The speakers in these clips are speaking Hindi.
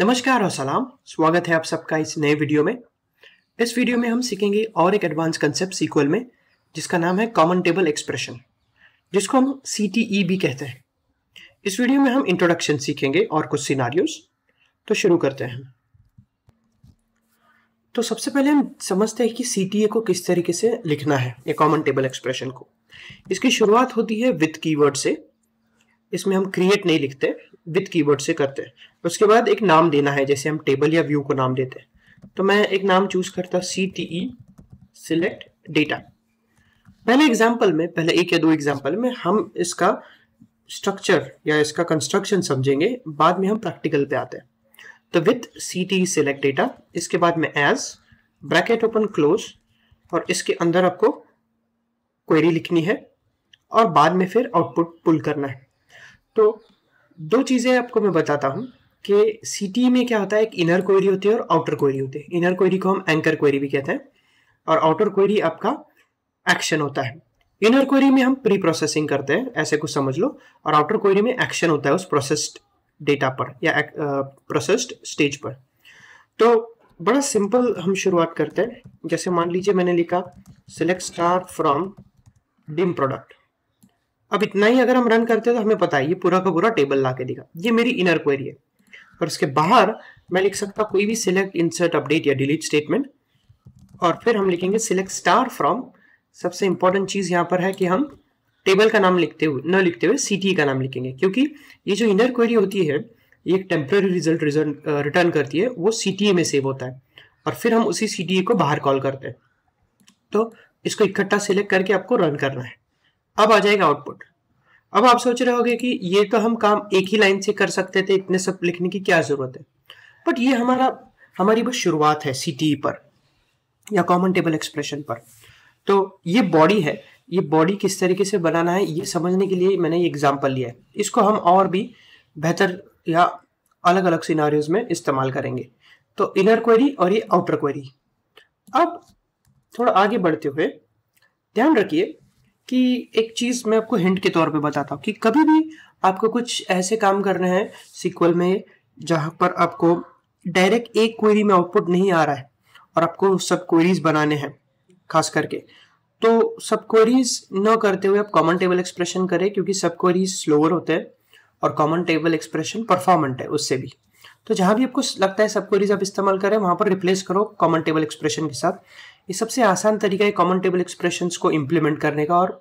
नमस्कार और सलाम। स्वागत है आप सबका इस नए वीडियो में। इस वीडियो में हम सीखेंगे और एक एडवांस कंसेप्ट सीक्वल में, जिसका नाम है कॉमन टेबल एक्सप्रेशन जिसको हम CTE भी कहते हैं। इस वीडियो में हम इंट्रोडक्शन सीखेंगे और कुछ सिनारियोस तो शुरू करते हैं। तो सबसे पहले हम समझते हैं कि सी को किस तरीके से लिखना है, ये कॉमन टेबल एक्सप्रेशन को। इसकी शुरुआत होती है विथ कीवर्ड से। इसमें हम क्रिएट नहीं लिखते विथ कीवर्ड से करते हैं। उसके बाद एक नाम देना है, जैसे हम टेबल या व्यू को नाम देते हैं। तो मैं एक नाम चूज़ करता C T E select data पहले एग्ज़ाम्पल में, पहले एक या दो एग्ज़ाम्पल में हम इसका स्ट्रक्चर या इसका कंस्ट्रक्शन समझेंगे, बाद में हम प्रैक्टिकल पे आते हैं। तो with C T select data इसके बाद में एज ब्रैकेट ओपन क्लोज और इसके अंदर आपको क्वेरी लिखनी है, और बाद में फिर आउटपुट पुल करना है। तो दो चीज़ें आपको मैं बताता हूँ कि सीटी में क्या होता है, एक इनर क्वेरी होती है और आउटर क्वेरी होती है। इनर क्वेरी को हम एंकर क्वेरी भी कहते हैं और आउटर क्वेरी आपका एक्शन होता है। इनर क्वेरी में हम प्री प्रोसेसिंग करते हैं, ऐसे कुछ समझ लो। और आउटर क्वेरी में एक्शन होता है उस प्रोसेस्ड डेटा पर या प्रोसेस्ड स्टेज पर। तो बड़ा सिंपल हम शुरुआत करते हैं। जैसे मान लीजिए मैंने लिखा select star from dim product अब इतना ही अगर हम रन करते हैं तो हमें पता है, ये पूरा का पूरा टेबल ला के देगा। ये मेरी इनर क्वेरी है। और उसके बाहर मैं लिख सकता कोई भी सिलेक्ट इंसर्ट अपडेट या डिलीट स्टेटमेंट और फिर हम लिखेंगे सिलेक्ट स्टार फ्रॉम सबसे इंपॉर्टेंट चीज़ यहाँ पर है कि हम टेबल का नाम लिखते हुए, न लिखते हुए सी का नाम लिखेंगे। क्योंकि ये जो इनर क्वेरी होती है, ये एक टेम्प्रेरी रिज़ल्ट रिटर्न करती है, वो सी में सेव होता है। और फिर हम उसी सी को बाहर कॉल करते हैं। तो इसको इकट्ठा सिलेक्ट करके आपको रन करना है। अब आ जाएगा आउटपुट अब आप सोच रहे होगे कि ये तो हम काम एक ही लाइन से कर सकते थे, इतने सब लिखने की क्या ज़रूरत है? बट ये हमारा, हमारी बस शुरुआत है सी e पर, या कॉमन टेबल एक्सप्रेशन पर। तो ये बॉडी है, ये बॉडी किस तरीके से बनाना है, ये समझने के लिए मैंने ये एग्ज़ाम्पल लिया है। इसको हम और भी बेहतर या अलग अलग सिनारियोज में इस्तेमाल करेंगे। तो इनर क्वेरी और ये आउटर क्वेरी अब थोड़ा आगे बढ़ते हुए ध्यान रखिए कि एक चीज़ मैं आपको हिंट के तौर पे बताता हूँ कि कभी भी आपको कुछ ऐसे काम करने हैं सिक्वल में, जहाँ पर आपको डायरेक्ट एक क्वेरी में आउटपुट नहीं आ रहा है और आपको सब क्वेरीज बनाने हैं, खास करके। तो सब क्वेरीज न करते हुए आप कॉमन टेबल एक्सप्रेशन करें, क्योंकि सब क्वेरीज स्लोअर होते हैं और कॉमन टेबल एक्सप्रेशन परफॉर्मेंट है उससे भी। तो जहाँ भी आपको लगता है सब क्वेरीज आप इस्तेमाल करें, वहाँ पर रिप्लेस करो कॉमन टेबल एक्सप्रेशन के साथ। ये सबसे आसान तरीका है कॉमन टेबल एक्सप्रेशन को इम्प्लीमेंट करने का और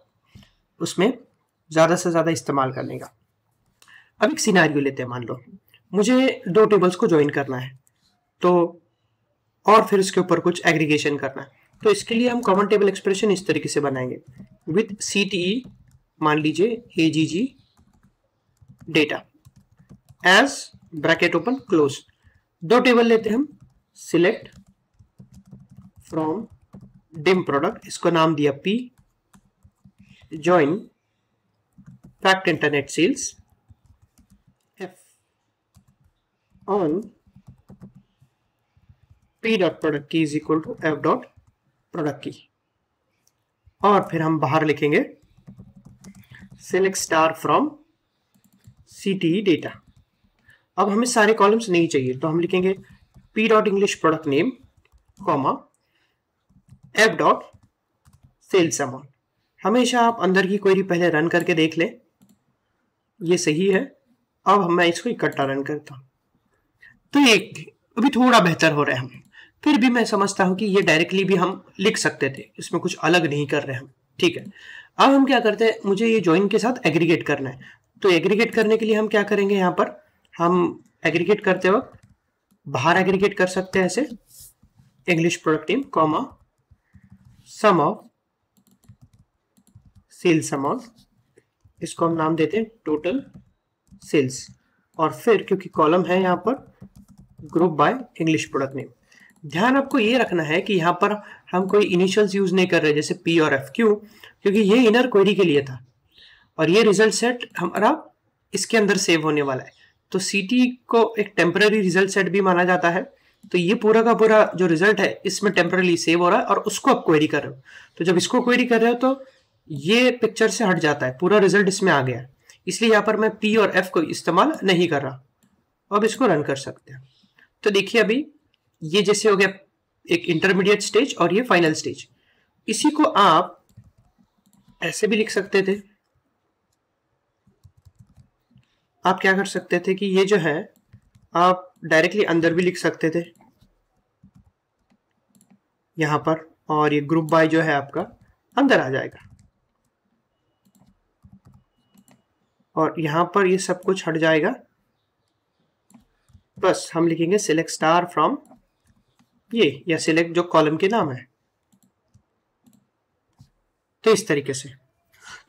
उसमें ज़्यादा से ज़्यादा इस्तेमाल करने का। अब एक सिनारियो लेते हैं, मान लो। मुझे दो टेबल्स को ज्वाइन करना है तो और फिर उसके ऊपर कुछ एग्रीगेशन करना है। तो इसके लिए हम कॉमन टेबल एक्सप्रेशन इस तरीके से बनाएँगे। विथ सी टी ई मान लीजिए A G G data as bracket open close दो टेबल लेते हैं हम सिलेक्ट फ्रॉम डिम प्रोडक्ट इसको नाम दिया P join fact internet sales F on P dot product key is equal to F dot product key और फिर हम बाहर लिखेंगे select star from C T E data हमें सारे कॉलम्स नहीं चाहिए तो हम लिखेंगे P dot English product name comma F dot sales amount हमेशा आप अंदर की क्वेरी पहले रन करके देख ले। ये सही है। अब मैं इसको इकट्ठा रन करता हूँ। तो एक अभी थोड़ा बेहतर हो रहा है हम। फिर भी मैं समझता हूँ कि ये डायरेक्टली भी हम लिख सकते थे। इसमें कुछ अलग नहीं कर रहे हम। ठीक है। अब हम क्या करते हैं? मुझे ये ज्वाइन के साथ एग्रीगेट करना है। तो एग्रीगेट करने के लिए हम क्या करेंगे यहाँ पर? हम एग्रीगेट करते वक्त बाहर एग्रीगेट कर सकते हैं ऐसे। English product team comma sum of sales amount इसको हम नाम देते हैं टोटल सेल्स और फिर क्योंकि कॉलम है यहाँ पर group by English product name ध्यान आपको ये रखना है कि यहाँ पर हम कोई इनिशियल्स यूज़ नहीं कर रहे, जैसे पी और एफ़ क्यू? क्योंकि ये इनर क्वेरी के लिए था। और ये रिज़ल्ट सेट हमारा इसके अंदर सेव होने वाला है। तो सी को एक टेम्पररी रिज़ल्ट सेट भी माना जाता है। तो ये पूरा का पूरा जो रिज़ल्ट है, इसमें टेम्परली सेव हो रहा है और उसको आप क्वेरी कर रहे हो। तो जब इसको क्वेरी कर रहे हो तो ये पिक्चर से हट जाता है। पूरा रिज़ल्ट इसमें आ गया इसलिए यहाँ पर मैं पी और एफ़ को इस्तेमाल नहीं कर रहा। अब इसको रन कर सकते हैं। तो देखिए अभी, ये जैसे हो गया एक इंटरमीडिएट स्टेज और ये फाइनल स्टेज इसी को आप ऐसे भी लिख सकते थे। आप क्या कर सकते थे कि ये जो है, आप डायरेक्टली अंदर भी लिख सकते थे। यहाँ पर, और ये ग्रुप बाय जो है आपका, अंदर आ जाएगा। और यहाँ पर ये सब कुछ हट जाएगा। बस, हम लिखेंगे सिलेक्ट स्टार फ्रॉम ये, या सिलेक्ट जो कॉलम के नाम है। तो इस तरीके से।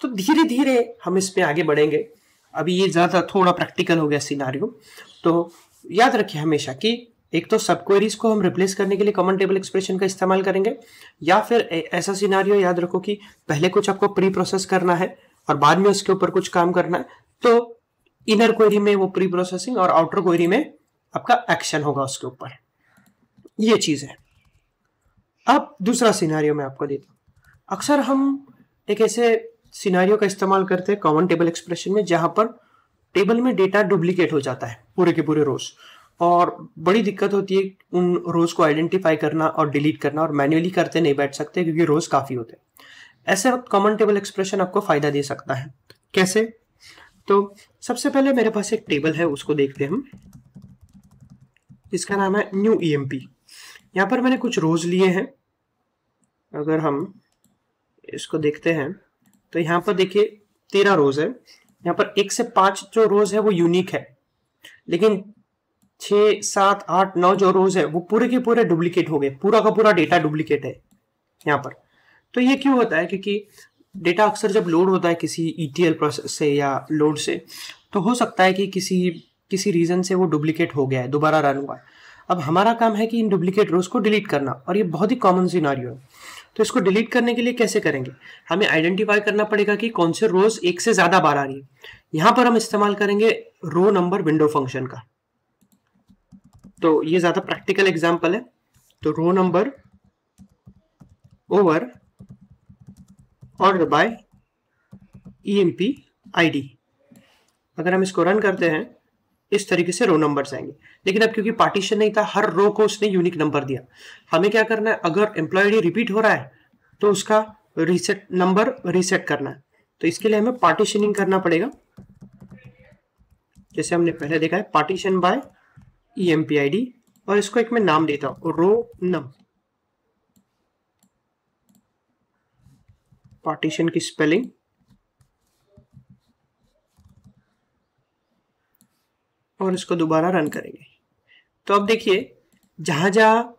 तो धीरे धीरे हम इस पे आगे बढ़ेंगे। अभी ये ज़्यादा थोड़ा प्रैक्टिकल हो गया सिनारियो तो याद रखिए हमेशा कि एक तो सब क्वेरीज को हम रिप्लेस करने के लिए कॉमन टेबल एक्सप्रेशन का इस्तेमाल करेंगे, या फिर ऐसा सिनारियो याद रखो कि पहले कुछ आपको प्री प्रोसेस करना है और बाद में उसके ऊपर कुछ काम करना है तो इनर क्वेरी में वो प्री प्रोसेसिंग और आउटर क्वेरी में आपका एक्शन होगा उसके ऊपर। ये चीज़ है। अब दूसरा सिनारियो मैं आपको देता हूँ। अक्सर हम एक ऐसे सिनारियो का इस्तेमाल करते हैं कॉमन टेबल एक्सप्रेशन में, जहाँ पर टेबल में डेटा डुप्लीकेट हो जाता है पूरे के पूरे रोज। और बड़ी दिक्कत होती है उन रोज को आइडेंटिफाई करना और डिलीट करना और मैन्युअली करते नहीं बैठ सकते क्योंकि रोज काफ़ी होते हैं। ऐसे वक्त कॉमन टेबल एक्सप्रेशन आपको फ़ायदा दे सकता है। कैसे? तो सबसे पहले मेरे पास एक टेबल है, उसको देखते हैं हम। इसका नाम है न्यू ई एम पी यहाँ पर मैंने कुछ रोज लिए हैं। अगर हम इसको देखते हैं तो यहाँ पर देखिए तेरह रोज है। यहाँ पर एक से पाँच जो रोज है वो यूनिक है। लेकिन छ सात, आठ, नौ जो रोज है, वो पूरे के पूरे डुप्लीकेट हो गए। पूरा का पूरा डेटा डुप्लीकेट है यहाँ पर। तो ये क्यों होता है? क्योंकि डेटा अक्सर जब लोड होता है किसी ईटीएल प्रोसेस से या लोड से तो हो सकता है कि किसी किसी रीजन से वो डुप्लीकेट हो गया है, दोबारा रन हुआ है। अब हमारा काम है कि इन डुप्लीकेट रोज को डिलीट करना, और ये बहुत ही कॉमन सिनारियो है। तो इसको डिलीट करने के लिए कैसे करेंगे? हमें आइडेंटिफाई करना पड़ेगा कि कौन से रोज एक से ज़्यादा बार आ रही है। यहाँ पर हम इस्तेमाल करेंगे रो नंबर विंडो फ़ंक्शन का। तो ये ज़्यादा प्रैक्टिकल एग्ज़ाम्पल है। तो row number over order by EMP ID अगर हम इसको रन करते हैं इस तरीके से रो नंबर्स आएँगे। लेकिन अब क्योंकि पार्टीशन नहीं था, हर रो को उसने यूनिक नंबर दिया। हमें क्या करना है? अगर एम्प्लॉय रिपीट हो रहा है तो उसका रीसेट नंबर रीसेट करना है। तो इसके लिए हमें पार्टीशनिंग करना पड़ेगा। जैसे हमने पहले देखा है पार्टीशन बाय ई और इसको एक मैं नाम देता हूँ रो नम पार्टीशन की स्पेलिंग और इसको दोबारा रन करेंगे। तो अब देखिए, जहाँ जहाँ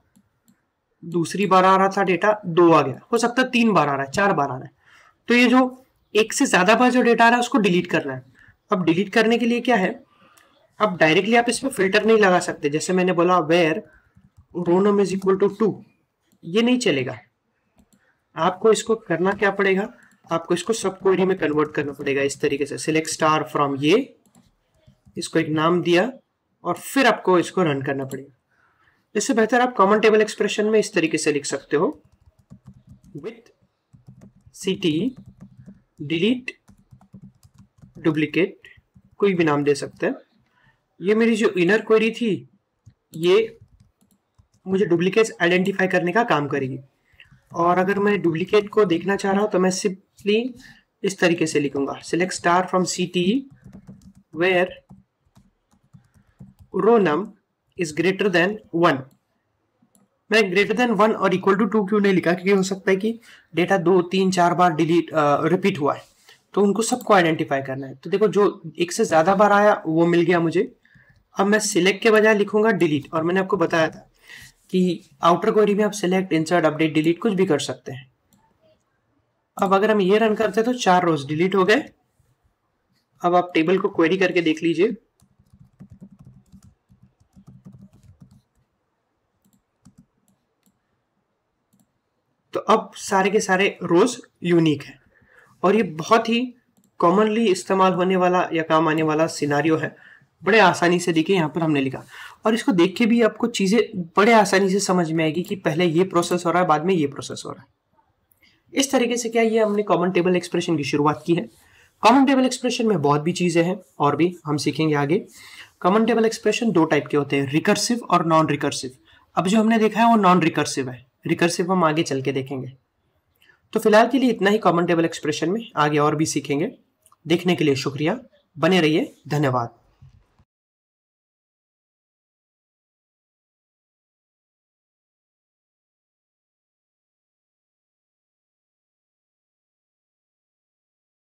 दूसरी बार आ रहा था डेटा दो आ गया। हो सकता है तीन बार आ रहा है, चार बार आ रहा है। तो ये जो एक से ज़्यादा बार जो डेटा आ रहा है, उसको डिलीट करना है। अब डिलीट करने के लिए क्या है? अब डायरेक्टली आप इसमें फ़िल्टर नहीं लगा सकते। जैसे मैंने बोला where rownum is equal to two ये नहीं चलेगा। आपको इसको करना क्या पड़ेगा? आपको इसको सब क्वेरी में कन्वर्ट करना पड़ेगा इस तरीके से। सिलेक्ट स्टार फ्रॉम ये इसको एक नाम दिया और फिर आपको इसको रन करना पड़ेगा। इससे बेहतर आप कॉमन टेबल एक्सप्रेशन में इस तरीके से लिख सकते हो। With C T delete duplicate कोई भी नाम दे सकते हैं। ये मेरी जो इनर क्वेरी थी, ये मुझे डुप्लीकेट आइडेंटिफाई करने का काम करेगी। और अगर मैं डुप्लीकेट को देखना चाह रहा हूँ तो मैं सिंपली इस तरीके से लिखूँगा। Select star from C T where row num is greater than one मैं ग्रेटर देन वन और इक्वल टू टू क्यों नहीं लिखा? क्योंकि हो सकता है कि डेटा दो, तीन, चार बार डिलीट रिपीट हुआ है। तो उनको सबको आइडेंटिफाई करना है। तो देखो, जो एक से ज़्यादा बार आया, वो मिल गया मुझे। अब मैं सिलेक्ट के बजाय लिखूँगा डिलीट और मैंने आपको बताया था कि आउटर क्वेरी में आप सिलेक्ट इंसर्ट अपडेट डिलीट कुछ भी कर सकते हैं। अब अगर हम ये रन करते हैं तो चार रोज डिलीट हो गए। अब आप टेबल को क्वेरी करके देख लीजिए तो अब सारे के सारे रोज यूनिक है। और ये बहुत ही कॉमनली इस्तेमाल होने वाला या काम आने वाला सिनारियो है। बड़े आसानी से देखिए, यहाँ पर हमने लिखा। और इसको देख के भी आपको चीज़ें बड़े आसानी से समझ में आएगी कि पहले ये प्रोसेस हो रहा है, बाद में ये प्रोसेस हो रहा है। इस तरीके से क्या ये हमने कॉमन टेबल एक्सप्रेशन की शुरुआत की है? कॉमन टेबल एक्सप्रेशन में बहुत भी चीज़ें हैं, और भी हम सीखेंगे आगे। कॉमन टेबल एक्सप्रेशन दो टाइप के होते हैं रिकर्सिव और नॉन रिकर्सिव अब जो हमने देखा है, वो नॉन रिकर्सिव है। रिकर्सिव हम आगे चल के देखेंगे। तो फ़िलहाल के लिए इतना ही कॉमन टेबल एक्सप्रेशन में आगे और भी सीखेंगे। देखने के लिए शुक्रिया। बने रहिए। धन्यवाद।